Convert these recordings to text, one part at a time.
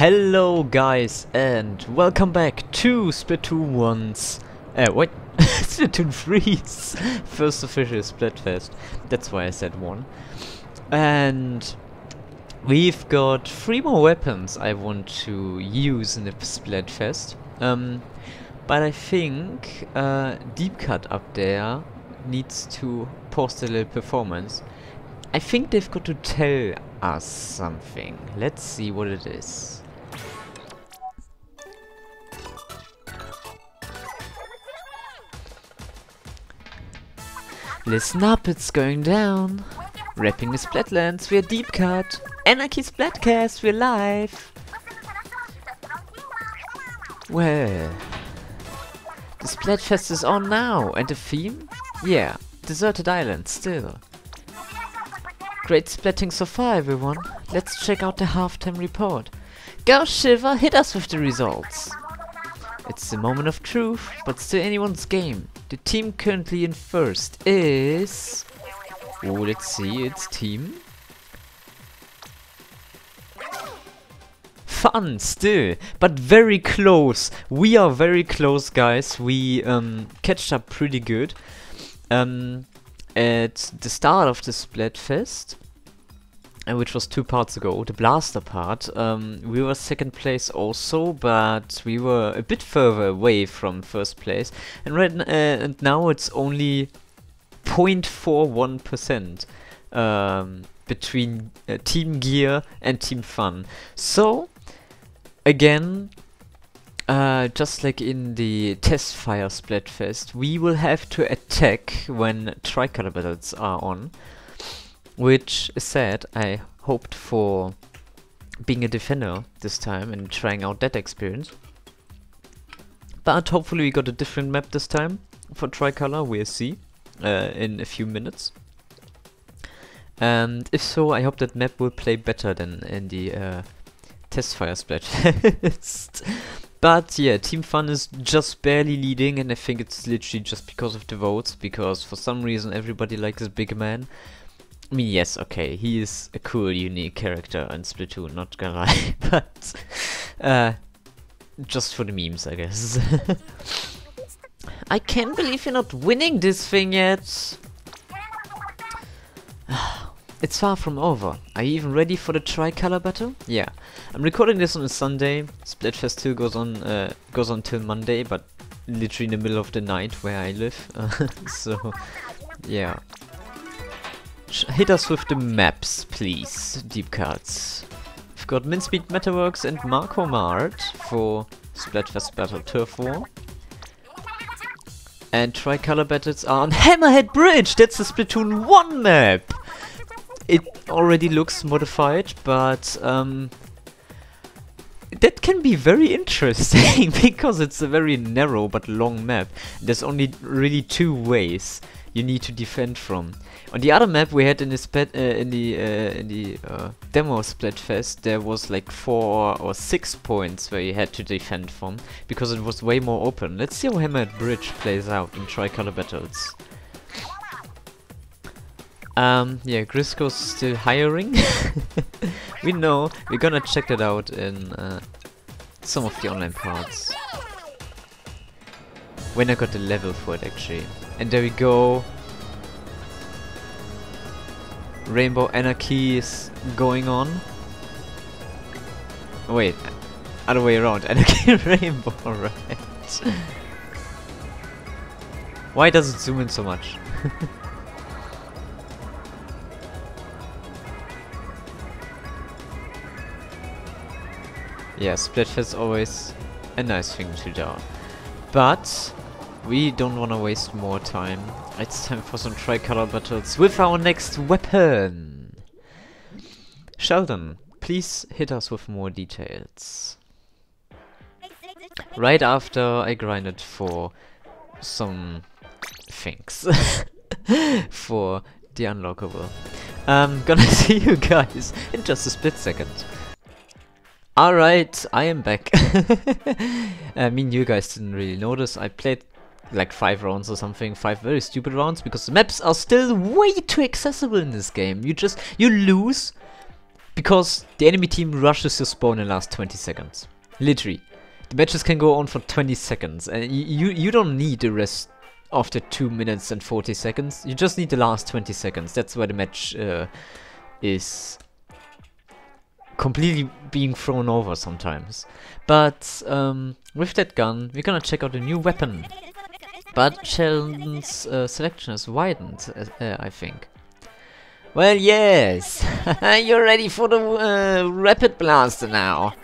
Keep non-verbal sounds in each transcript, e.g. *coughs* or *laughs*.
Hello guys and welcome back to Splatoon 1's... Uh, wait, *laughs* Splatoon 3's first official Splatfest. That's why I said 1. And we've got three more weapons I want to use in the Splatfest. Um, but I think uh, Deep Cut up there needs to post a little performance. I think they've got to tell us something. Let's see what it is. Listen up, it's going down. Rapping the Splatlands, we're Deep Cut. Anarchy Splatcast, we're live. Well, the Splatfest is on now, and the theme? Yeah, Deserted Island, still. Great splatting so far, everyone. Let's check out the halftime report. Go Shiver, hit us with the results. It's the moment of truth, but still anyone's game. The team currently in first is... Oh, let's see, it's team... Fun, still, but very close. We are very close, guys. We um, catched up pretty good. Um, at the start of the Splatfest, uh, which was two parts ago, the blaster part, um, we were second place also, but we were a bit further away from first place, and right uh, and now it's only 0.41% um, between uh, Team Gear and Team Fun. So again, uh, just like in the test fire Splatfest, we will have to attack when tricolor battles are on. Which sad, I hoped for being a defender this time and trying out that experience. But hopefully we got a different map this time for tricolor, we'll see uh, in a few minutes. And if so, I hope that map will play better than in the uh, test fire Splatfest. *laughs* But yeah, Team Fun is just barely leading and I think it's literally just because of the votes, because for some reason everybody likes big man. I mean, yes, okay, he is a cool, unique character in Splatoon, not gonna lie, *laughs* but uh, just for the memes, I guess. *laughs* I can't believe you're not winning this thing yet! *sighs* It's far from over. Are you even ready for the tricolor battle? Yeah. I'm recording this on a Sunday. Splatfest 2 goes on uh, goes on till Monday, but literally in the middle of the night where I live. *laughs* so, yeah. Hit us with the maps, please, deep cuts. We've got Mincemeat Metalworks and MakoMart for Splatfest Battle Turf War. And tricolor battles are on Hammerhead Bridge! That's the Splatoon 1 map! it already looks modified, but um, that can be very interesting *laughs* because it's a very narrow but long map. There's only really two ways you need to defend from. On the other map we had in the uh, in the uh, in the uh, demo Splatfest, there was like four or six points where you had to defend from because it was way more open. Let's see how Hammerhead Bridge plays out in tricolor battles. Um, yeah, Grizzco's still hiring. *laughs* we know. We're gonna check that out in uh, some of the online parts. When I got the level for it, actually. And there we go. Rainbow Anarchy is going on. wait, other way around. *laughs* Anarchy Rainbow, *laughs* right. *laughs* Why does it zoom in so much? Yeah, Splatfest always a nice thing to do. But we don't want to waste more time. It's time for some tricolor battles with our next weapon. Sheldon, please hit us with more details. Right after I grinded for some things. *laughs* for the unlockable. I'm gonna *laughs* see you guys in just a split second. Alright, I am back. *laughs* Uh, I mean, you guys didn't really notice. I played like five rounds or something, five very stupid rounds, because the maps are still way too accessible in this game. You just, you lose because the enemy team rushes your spawn in the last 20 seconds. Literally. The matches can go on for 20 seconds, and you, you don't need the rest after 2 minutes and 40 seconds. You just need the last 20 seconds. That's where the match uh, is completely being thrown over sometimes. But um, with that gun, we're gonna check out a new weapon. But Sheldon's uh, selection is widened, uh, uh, I think. Well, yes, *laughs* you're ready for the uh, Rapid Blaster now.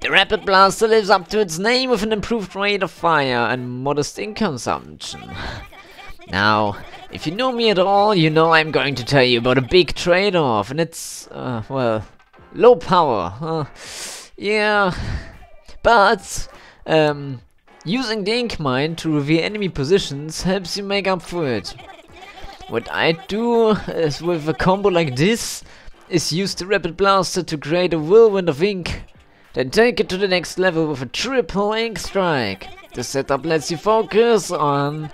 The Rapid Blaster lives up to its name with an improved rate of fire and modest ink consumption. *laughs* Now, if you know me at all, you know I'm going to tell you about a big trade-off, and it's, uh, well, low power. Uh, yeah, but, um, using the ink mine to reveal enemy positions helps you make up for it. What I do is with a combo like this is use the Rapid Blaster to create a whirlwind of ink. Then take it to the next level with a triple ink strike. The setup lets you focus on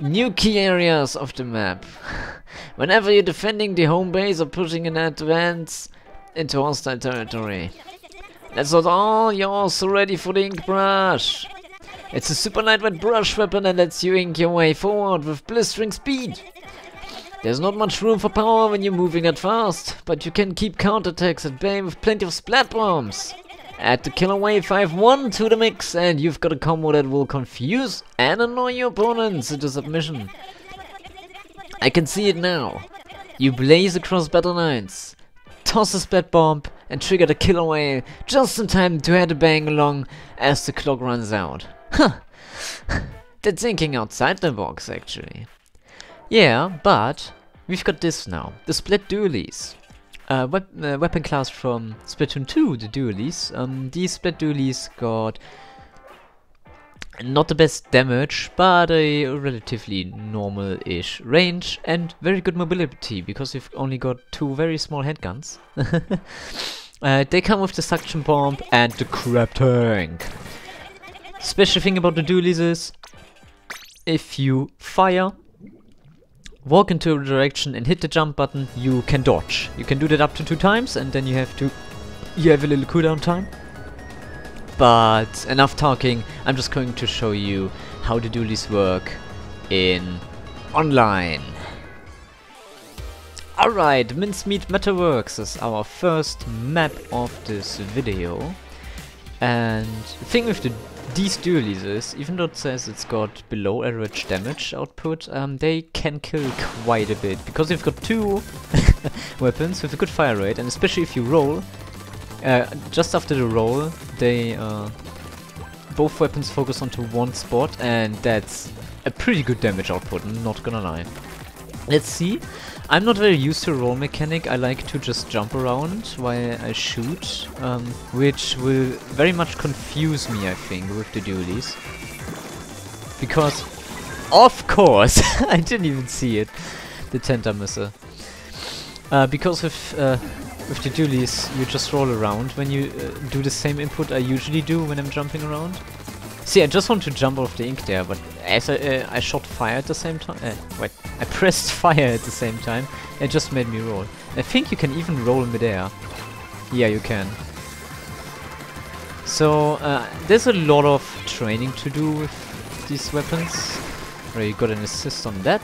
new key areas of the map. *laughs* Whenever you're defending the home base or pushing an advance into hostile territory. That's not all, you're also ready for the ink brush. It's a super lightweight brush weapon that lets you ink your way forward with blistering speed. There's not much room for power when you're moving that fast, but you can keep counterattacks at bay with plenty of splat bombs. Add the Killer Wave 5-1 to the mix and you've got a combo that will confuse and annoy your opponents into submission. I can see it now. You blaze across battle lines, toss a splat bomb and trigger the Killer Wave just in time to add a bang along as the clock runs out. Huh. That's thinking outside the box actually. Yeah, but we've got this now. The Splat Dualies. Uh, wep uh, weapon class from Splatoon 2, the Dualies. Um, these Splat Dualies got not the best damage, but a relatively normal-ish range and very good mobility, because we've only got two very small handguns. *laughs* uh, they come with the suction bomb and the crab tank. Special thing about the dualies is, if you fire, walk into a direction and hit the jump button, you can dodge. You can do that up to two times and then you have to... You have a little cooldown time. But enough talking, I'm just going to show you how the dualies work in online. Alright, Mincemeat Metalworks is our first map of this video. And the thing with the these dualies is, even though it says it's got below average damage output, um, they can kill quite a bit. Because you've got two *laughs* weapons with a good fire rate, and especially if you roll, uh, just after the roll, they uh, both weapons focus onto one spot, and that's a pretty good damage output, not gonna lie. Let's see. I'm not very used to roll mechanic. I like to just jump around while I shoot, um, which will very much confuse me, I think, with the dualies. Because, of course, *laughs* I didn't even see it, the Tenta missile. Uh, because with, uh, with the dualies, you just roll around when you uh, do the same input I usually do when I'm jumping around. See, I just want to jump off the ink there, but as I, uh, I shot fire at the same time, uh, wait, pressed *laughs* fire at the same time, and just made me roll. I think you can even roll midair. Yeah, you can. So, uh, there's a lot of training to do with these weapons. You got an assist on that.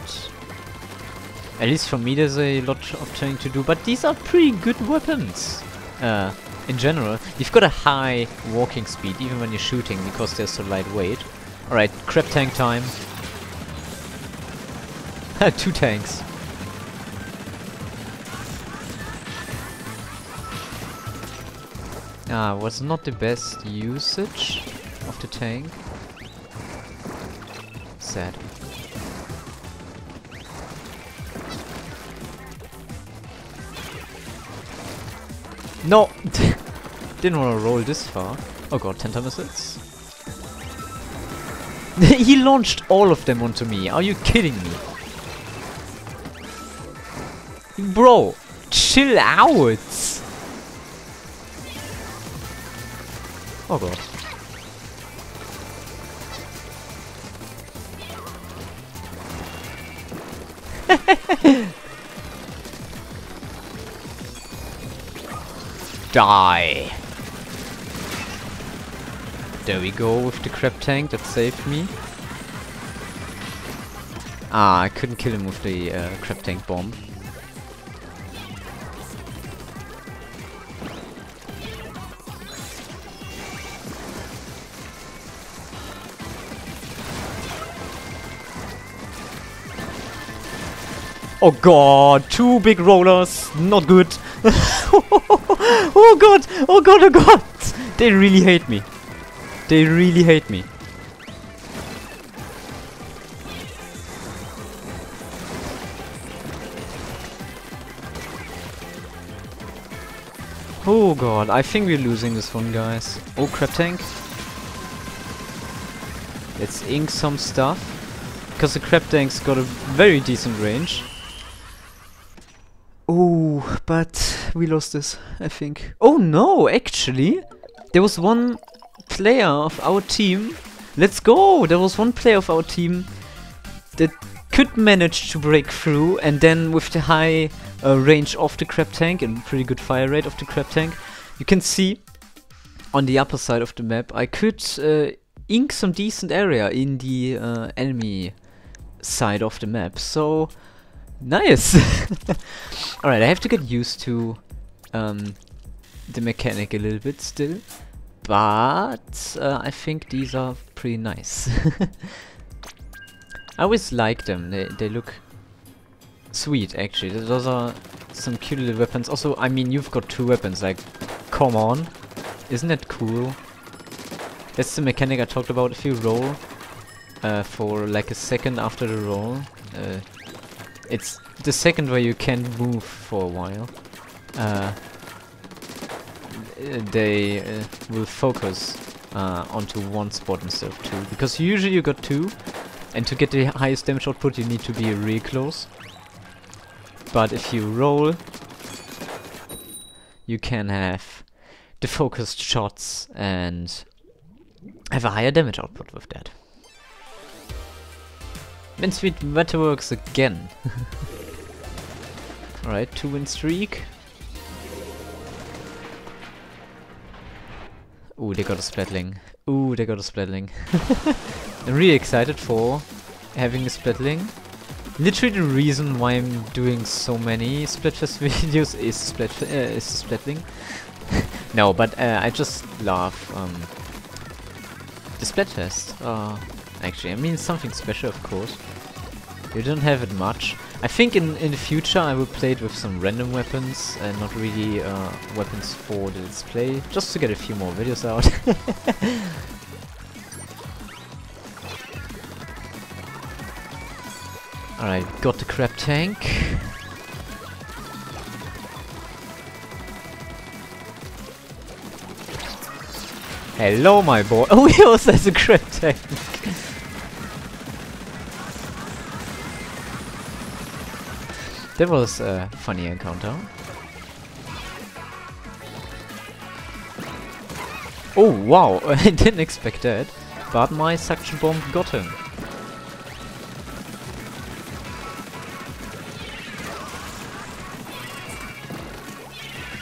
At least for me there's a lot of training to do, but these are pretty good weapons. Uh, in general. You've got a high walking speed, even when you're shooting, because they're so lightweight. Alright, crab tank time. *laughs* Two tanks. Ah, was not the best usage of the tank. Sad. No! *laughs* Didn't want to roll this far. Oh god, Tenta missiles. *laughs* he launched all of them onto me. Are you kidding me? Bro, chill out! Oh god. *laughs* Die! There we go with the crab tank, that saved me. Ah, I couldn't kill him with the uh, tank bomb. Oh god, two big rollers, not good. *laughs* oh god, oh god, oh god. They really hate me. They really hate me. Oh god, I think we're losing this one, guys. Oh, crab tank. Let's ink some stuff. Because the crab tank's got a very decent range. Oh, but we lost this, I think. Oh no, actually, there was one player of our team. Let's go! There was one player of our team that could manage to break through, and then with the high uh, range of the crab tank and pretty good fire rate of the crab tank, you can see on the upper side of the map, I could uh, ink some decent area in the uh, enemy side of the map. So Nice! *laughs* Alright, I have to get used to um, the mechanic a little bit still. But uh, I think these are pretty nice. *laughs* I always like them. They, they look sweet, actually. Those are some cute little weapons. Also, I mean, you've got two weapons. Like, come on. Isn't that cool? That's the mechanic I talked about. If you roll uh, for like a second after the roll, uh, it's the second where you can't move for a while. Uh, they uh, will focus uh, onto one spot instead of two. Because usually you got two, and to get the highest damage output you need to be really close. But if you roll, you can have the focused shots and have a higher damage output with that. Mincemeat Metalworks again. *laughs* Alright, two win streak. Ooh, they got a Splatling. Ooh, they got a Splatling. *laughs* I'm really excited for having a Splatling. Literally the reason why I'm doing so many Splatfest *laughs* videos is Splat uh, is Splatling. no, but uh, I just love um, the Splatfest. Uh, actually. I mean, something special, of course. You don't have it much. I think in, in the future I will play it with some random weapons and not really uh, weapons for the display, just to get a few more videos out. *laughs* Alright, got the crab tank. Hello, my boy. *laughs* Oh, he also has a crab tank. That was a funny encounter. Oh wow, *laughs* I didn't expect that, but my suction bomb got him.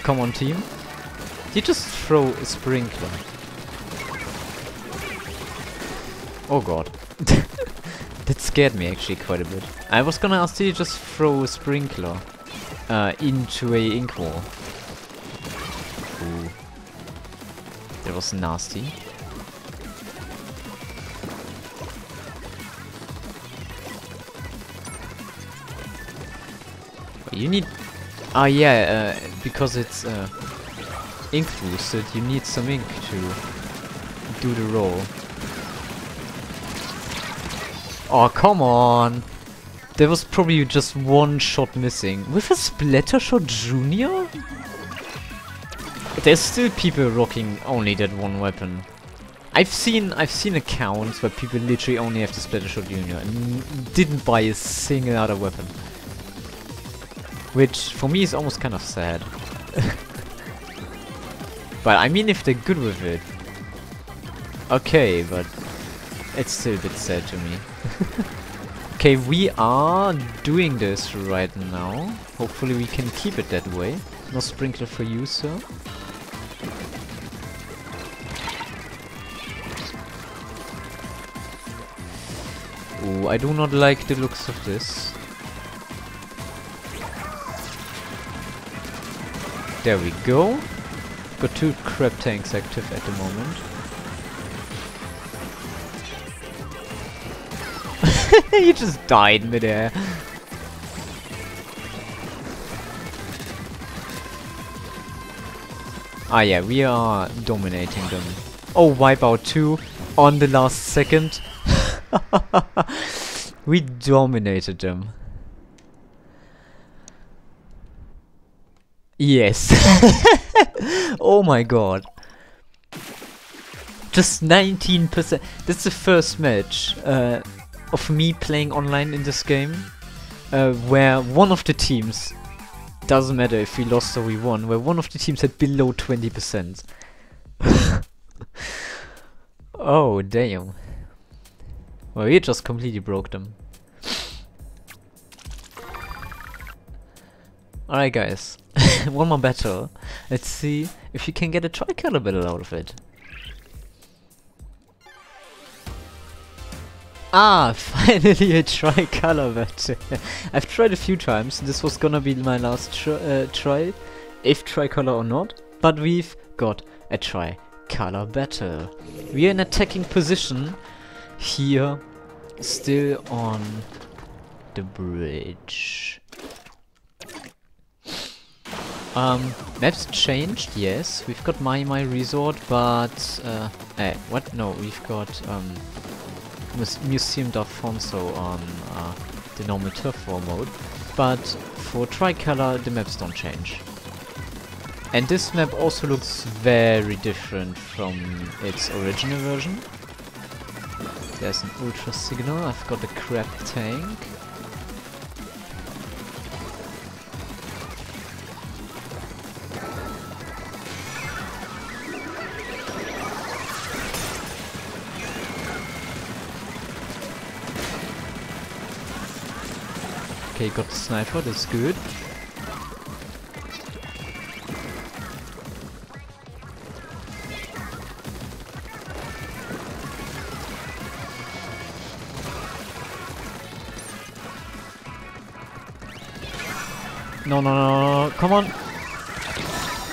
Come on team. You just throw a sprinkler. Oh god. *laughs* That scared me actually quite a bit. I was gonna ask you just throw a sprinkler uh, into a ink wall. Ooh. That was nasty. You need... Ah yeah, uh, because it's uh, ink boosted, you need some ink to do the roll. Oh, come on. There was probably just one shot missing. With a Splattershot Junior? There's still people rocking only that one weapon. I've seen I've seen accounts where people literally only have the Splattershot Junior and didn't buy a single other weapon. Which for me is almost kind of sad. *laughs* but I mean if they're good with it. Okay, but it's still a bit sad to me. *laughs* okay, we are doing this right now. Hopefully we can keep it that way. No sprinkler for you, sir. Oh, I do not like the looks of this. There we go. Got two crab tanks active at the moment. *laughs* he just died midair. Ah yeah, we are dominating them. Oh, Wipeout 2 on the last second. *laughs* we dominated them. Yes. *laughs* oh my god. Just 19%. That's the first match uh, of me playing online in this game uh, where one of the teams, doesn't matter if we lost or we won, where one of the teams had below 20%. *laughs* oh, damn. Well, we just completely broke them. Alright guys, *laughs* one more battle. Let's see if you can get a tricolor battle out of it. Ah, *laughs* finally a tricolor battle. *laughs* I've tried a few times, this was gonna be my last tr uh, try, if tricolor or not, but we've got a tricolor battle. We are in attacking position here, still on the bridge. Um, maps changed, yes. We've got Mahi-Mahi Resort, but... Uh, eh, what? No, we've got um, Mus Museum d'Alfonso on uh, the normal turf war mode. But for Tricolor, the maps don't change. And this map also looks very different from its original version. There's an ultra signal, I've got a crab tank. Okay, got the sniper, that's good. No, no, no, come on.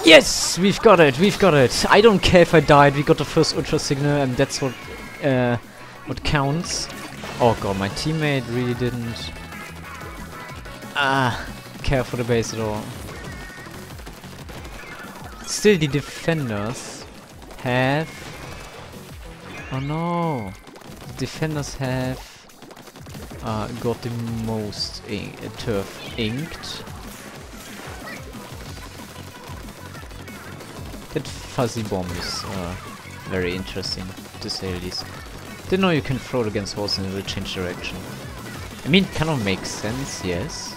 Yes, we've got it, we've got it. I don't care if I died, we got the first ultra signal and that's what, uh, what counts. Oh god, my teammate really didn't ah, care for the base at all. Still, the defenders have... Oh no! The defenders have uh, got the most in uh, turf inked. That Fizzy Bomb is uh, very interesting, to say the least. Didn't know you can throw it against walls and it will change direction. I mean, it kind of makes sense, yes.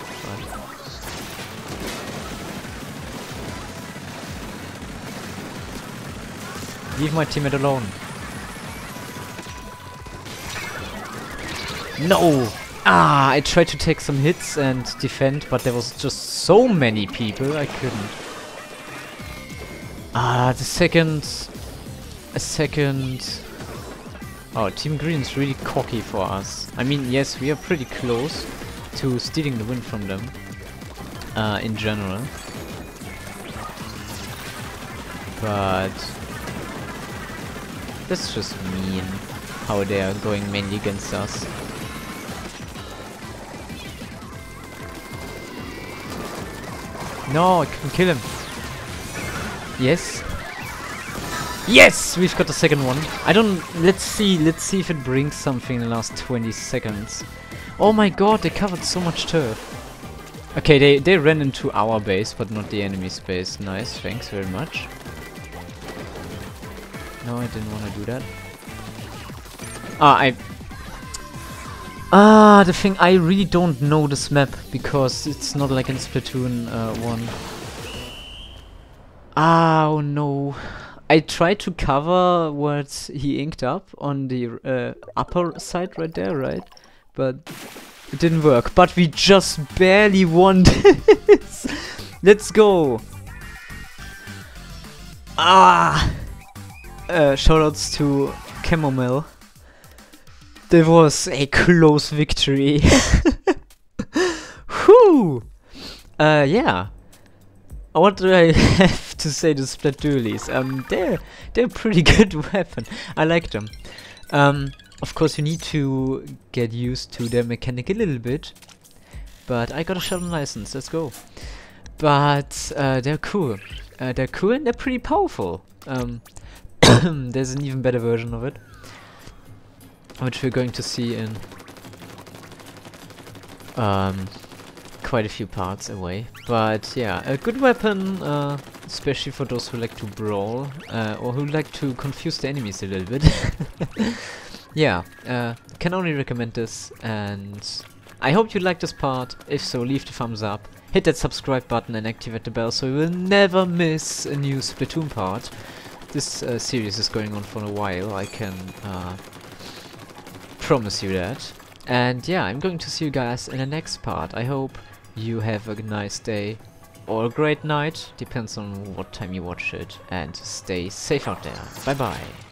Leave my teammate alone. No! Ah, I tried to take some hits and defend, but there was just so many people, I couldn't. Ah, the second... A second... Oh, Team Green is really cocky for us. I mean, yes, we are pretty close to stealing the win from them. Uh, in general. But... That's just mean, how they are going mainly against us. No, I couldn't kill him. Yes. Yes! We've got the second one. I don't... Let's see. Let's see if it brings something in the last 20 seconds. Oh my god, they covered so much turf. Okay, they, they ran into our base, but not the enemy's base. Nice, thanks very much. No, I didn't want to do that. Ah, I... Ah, the thing, I really don't know this map, because it's not like in Splatoon uh, 1. Ah, oh no. I tried to cover what he inked up on the uh, upper side right there, right? But it didn't work. But we just barely won *laughs* this. Let's go. Ah! uh, shoutouts to Chamomile. There was a close victory. *laughs* Whew! Uh, yeah. What do I *laughs* have to say to Splat Dualies? Um, they're, they're a pretty good weapon. I like them. Um, of course you need to get used to their mechanic a little bit. But I got a shotgun license, let's go. But, uh, they're cool. Uh, they're cool and they're pretty powerful. Um, *coughs* there's an even better version of it. Which we're going to see in um, quite a few parts away. But yeah, a good weapon, uh, especially for those who like to brawl, uh, or who like to confuse the enemies a little bit. *laughs* yeah, uh, can only recommend this, and I hope you liked this part. If so, leave the thumbs up, hit that subscribe button and activate the bell so you will never miss a new Splatoon part. This uh, series is going on for a while, I can uh, promise you that. And yeah, I'm going to see you guys in the next part. I hope you have a nice day or a great night, depends on what time you watch it, and stay safe out there. Bye bye.